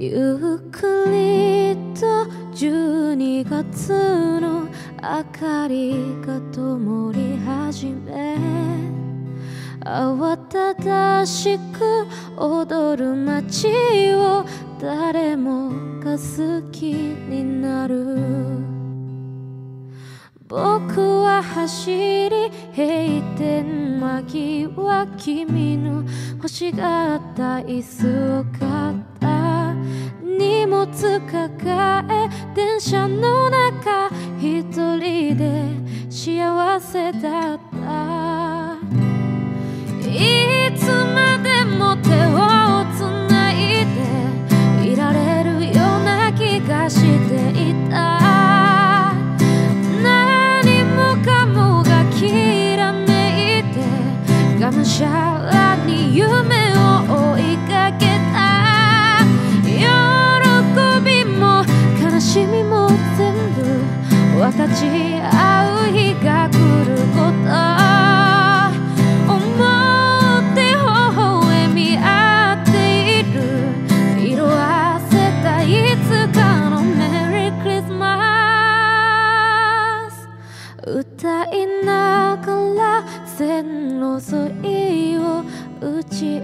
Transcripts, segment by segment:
ゆっくりと12月の明かりが灯り始め慌ただしく踊る街を誰もが好きになる。僕は走り閉店間際君の欲しがった椅子を買った荷物抱え電車の中一人で幸せだった。いつまでも手をつないでいられるような気がしていた。何もかもがきらめいてがむしゃ分かち合う日が来ること。思って微笑み合っている。色あせたいつかのメリークリスマス。歌いながら線路沿いを家へ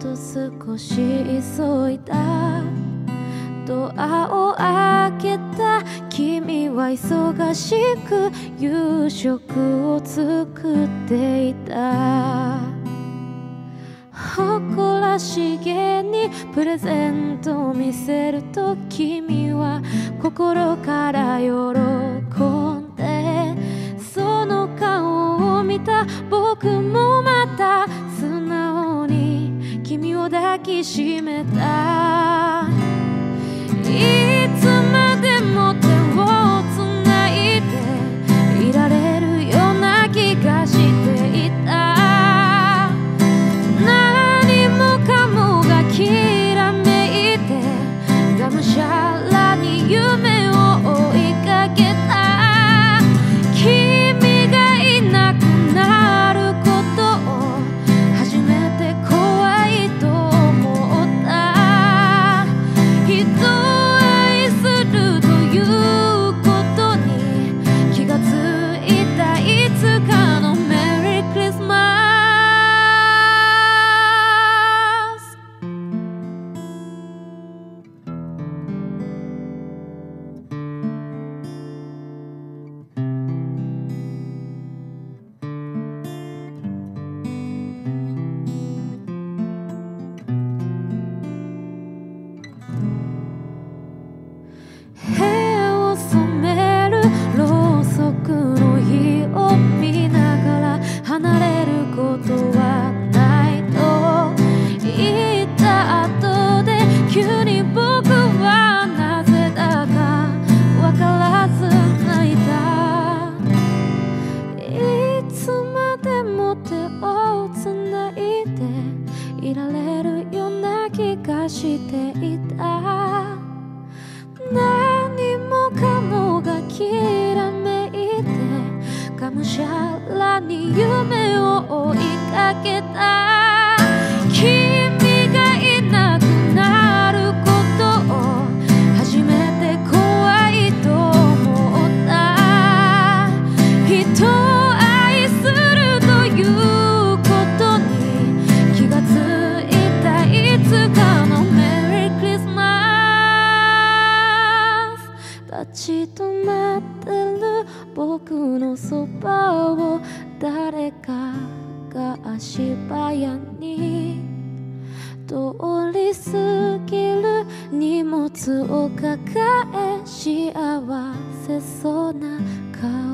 と少し急いだ。ドアを開けた君は忙しく夕食を作っていた。誇らしげにプレゼントを見せると君は心から喜んで。その顔を見た僕もまた素直に君を抱きしめた。いつしていた。何もかもがきらめいてがむしゃらに夢を追いかけた。葉を誰かが足早に通り過ぎる荷物を抱え幸せそうな顔。